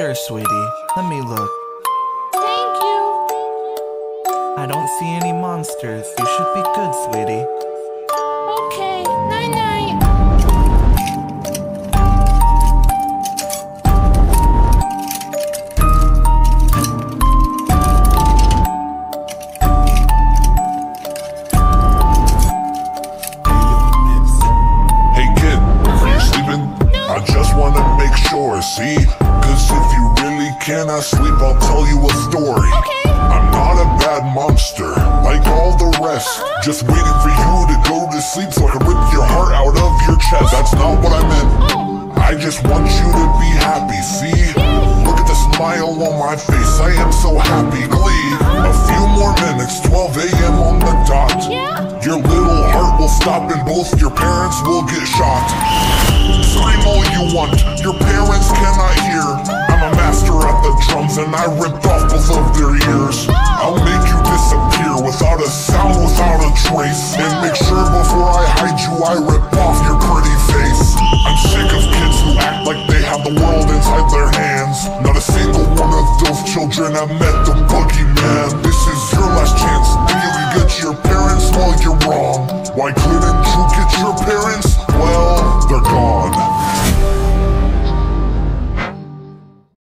Sure, sweetie. Let me look. Thank you. I don't see any monsters. You should be good, sweetie. Wanna make sure, see? Cause if you really cannot sleep, I'll tell you a story. Okay. I'm not a bad monster, like all the rest. Uh-huh. Just waiting for you to go to sleep so I can rip your heart out of your chest. That's not what I meant. Oh. I just want you to be happy, see? Look at the smile on my face, I am so happy, glee. Uh-huh. A few more minutes, 12 a.m. on the dot. Yeah. Your little heart will stop and both your parents will get shot. Scream all you want, your parents cannot hear. I'm a master at the drums and I rip off both of their ears. I'll make you disappear without a sound, without a trace. And make sure before I hide you I rip off your pretty face. I'm sick of kids who act like they have the world inside their hands. Not a single one of those children have met the boogeyman This is your last chance, really get your parents while you're wrong. Why couldn't you get your parents? Well they're gone.